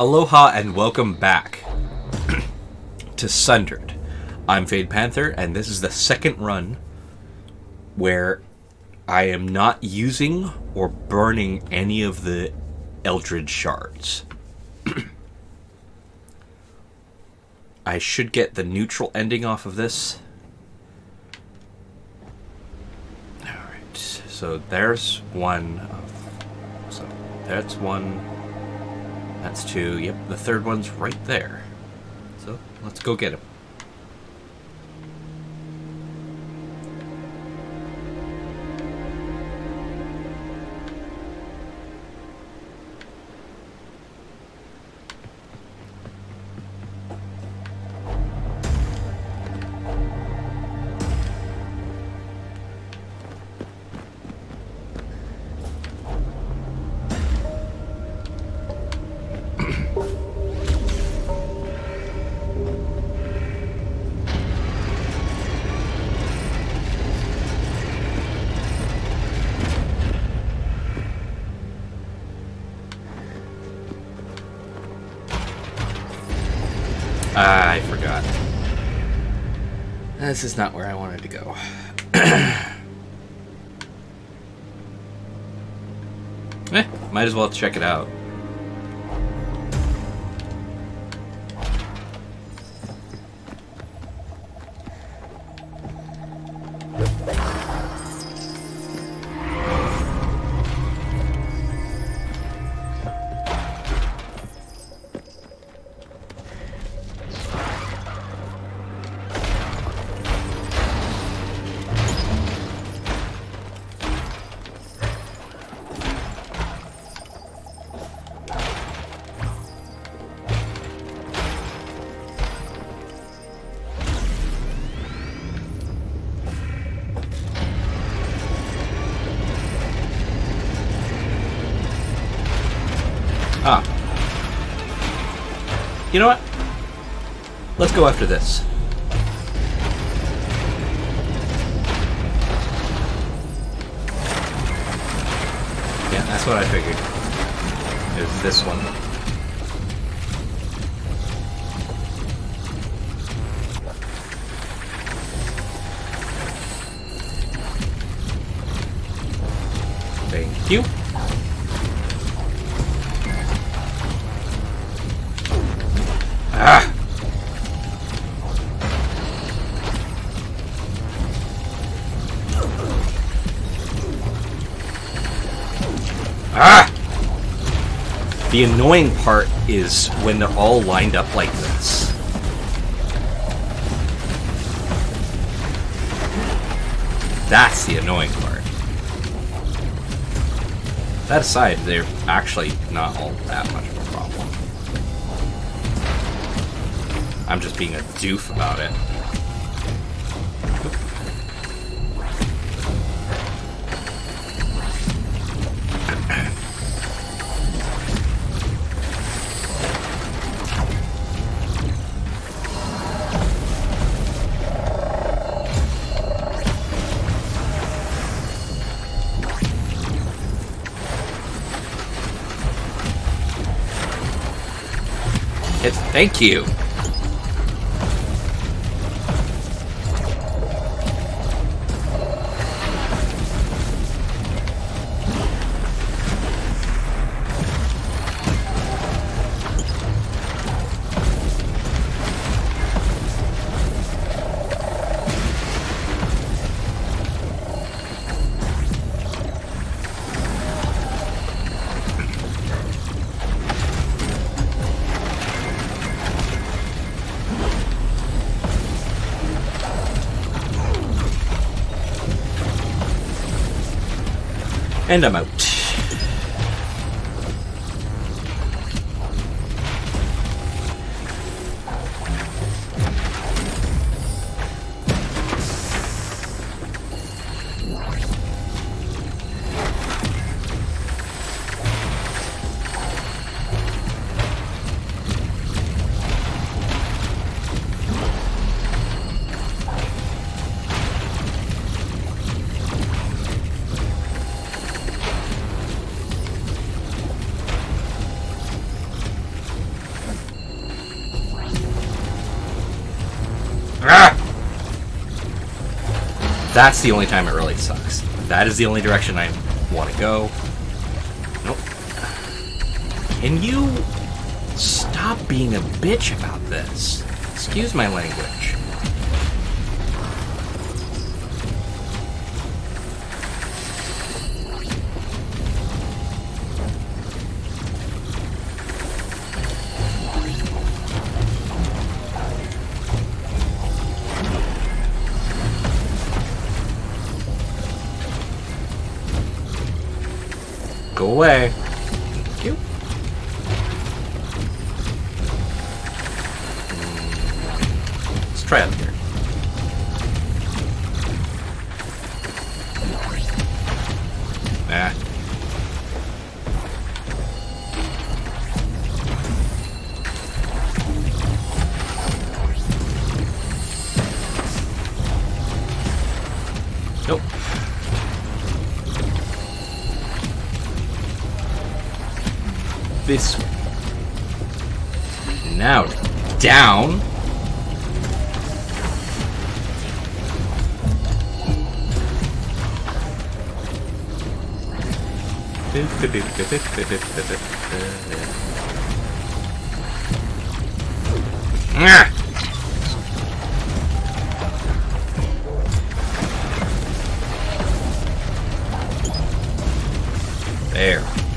Aloha and welcome back to Sundered. I'm Fade Panther, and this is the second run where I am not using or burning any of the Elder shards. I should get the neutral ending off of this. Alright, so there's one. Of, so that's one. That's two. Yep, the third one's right there. So let's go get him. This is not where I wanted to go. eh, might as well check it out. You know what? Let's go after this. Yeah, that's what I figured. Was this one. Thank you. Ah! The annoying part is when they're all lined up like this. That's the annoying part. That aside, they're actually not all that much of a problem. I'm just being a doof about it. Thank you. And I'm out. That's the only time it really sucks. That is the only direction I want to go. Nope. Can you stop being a bitch about this? Excuse my language. Away. This. Now down. There.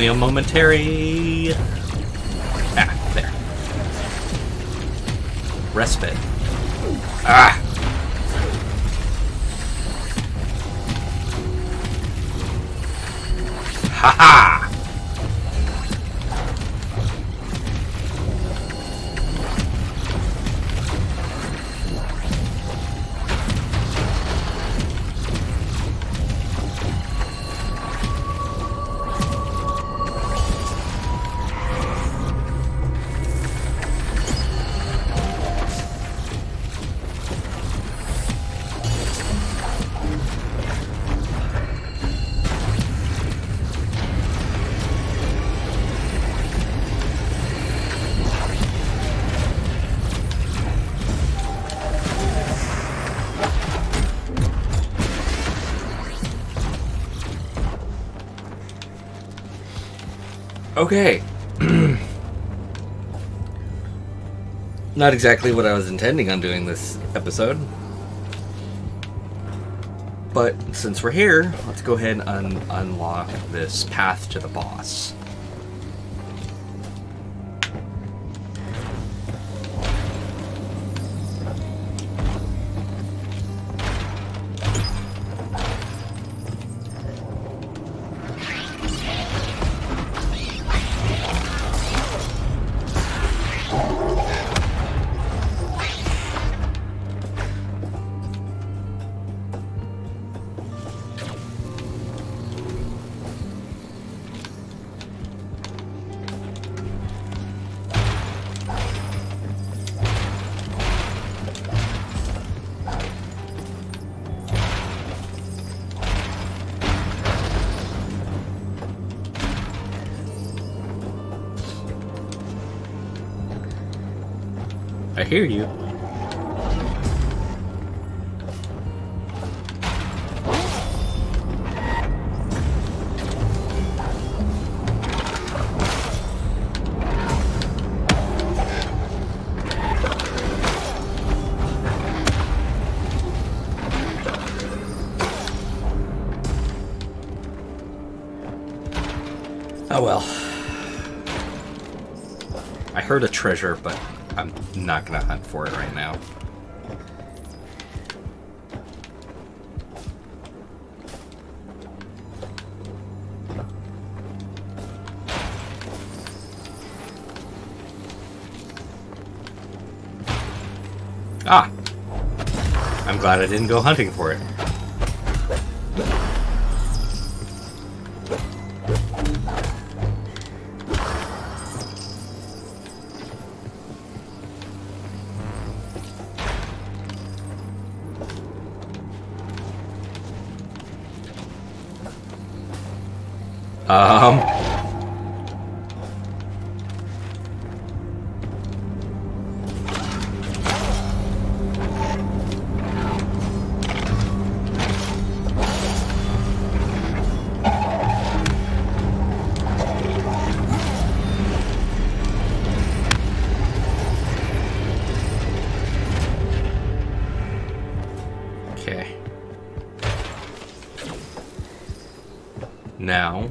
Only a momentary. Ah, there. Respite. Ah! Ha ha! Okay. Not exactly what I was intending on doing this episode. But since we're here, let's go ahead and un- unlock this path to the boss. I hear you. Oh well. I heard a treasure, but I'm not gonna hunt for it right now. Ah! I'm glad I didn't go hunting for it. Um. Okay. Now.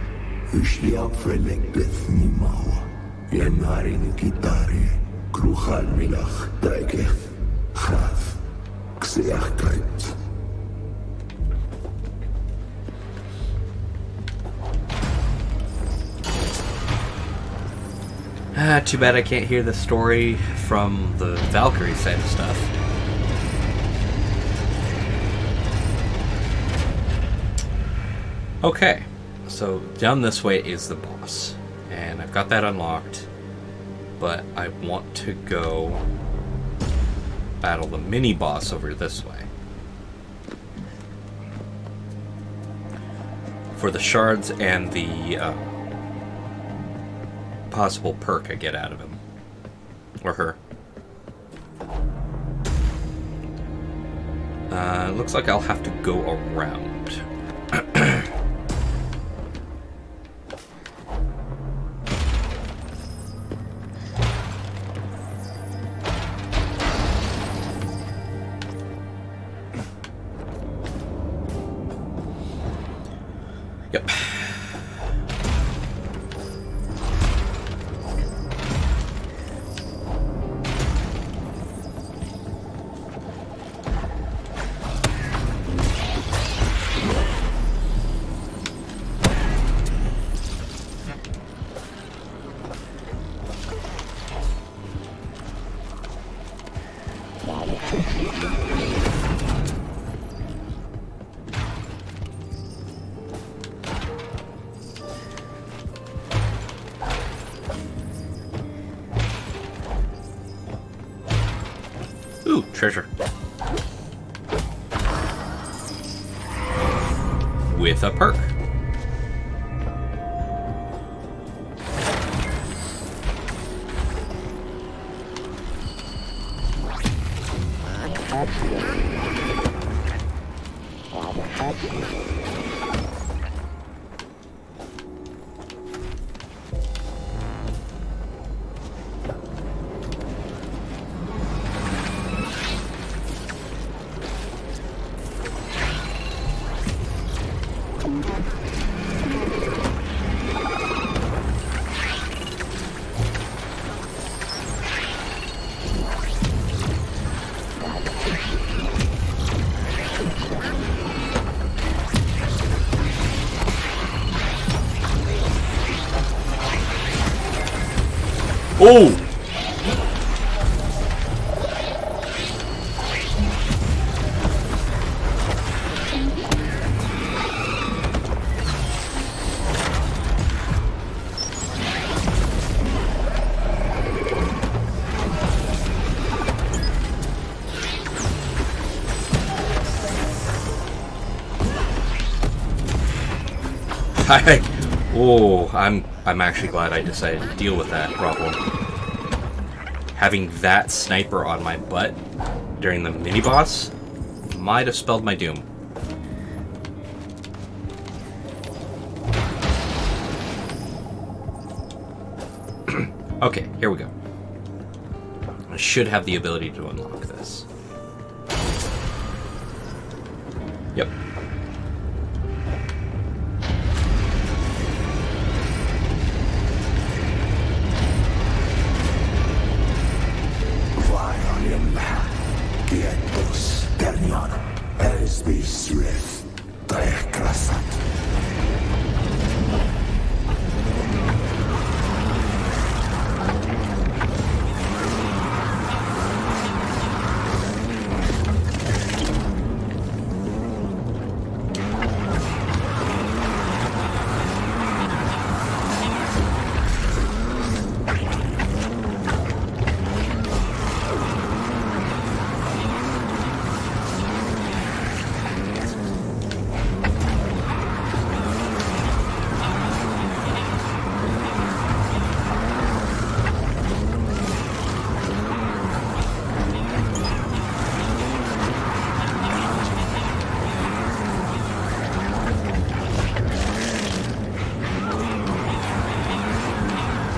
Kitari. Kruchal milach. Ah, too bad I can't hear the story from the Valkyrie side of stuff. Okay, so down this way is the boss, and I've got that unlocked, but I want to go battle the mini boss over this way. For the shards and the uh, possible perk I get out of him. Or her. Uh, looks like I'll have to go around. Treasure. With a perk. I, oh, I'm I'm actually glad I decided to deal with that problem. Having that sniper on my butt during the mini boss might have spelled my doom. okay, here we go. I should have the ability to unlock this.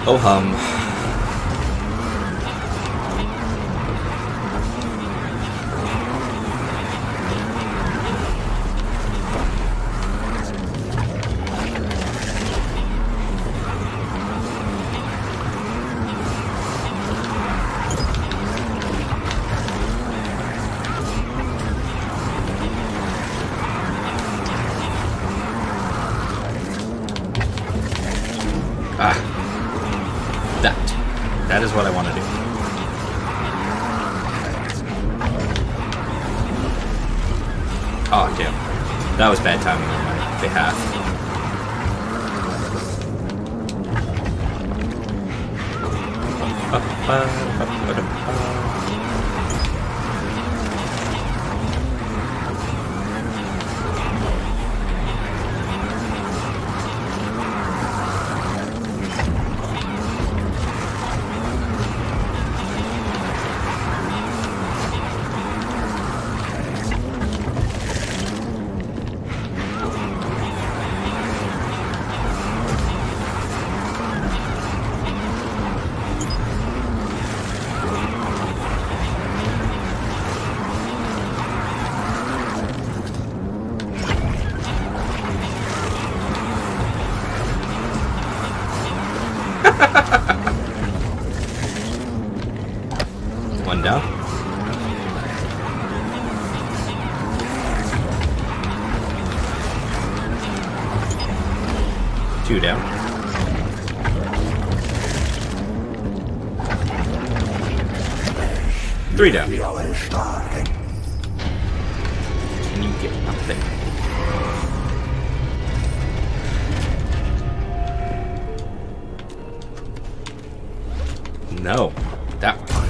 Oh hum. That. That is what I want to do. Oh, damn. That was bad timing on my behalf. One Two down. Three down. Can you get up there? No. That one.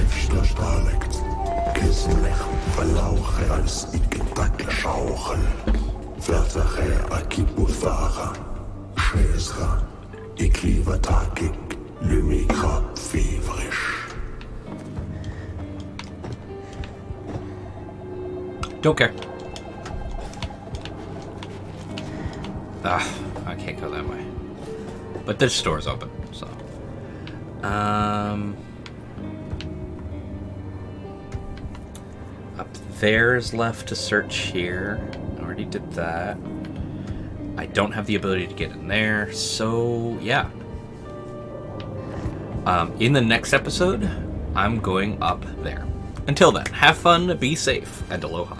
Lumikra feverisch. Don't care. Ah, I can't go that way. But this store's open, so. Um. Up there's left to search here. I already did that. I don't have the ability to get in there, so yeah. Um, in the next episode, I'm going up there. Until then, have fun, be safe, and aloha.